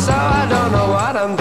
so I don't know what I'm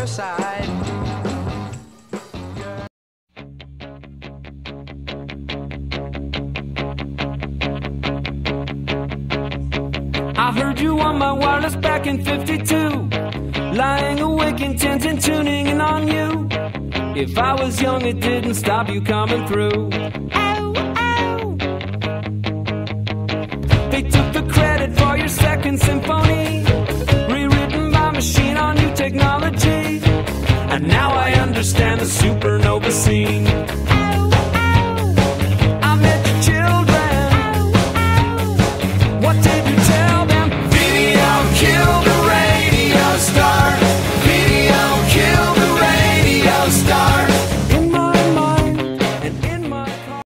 your side. I heard you on my wireless back in 52. Lying awake, intent and tuning in on you. If I was young, it didn't stop you coming through. Ow, ow. They took the credit for your second symphony, now I understand the supernova scene.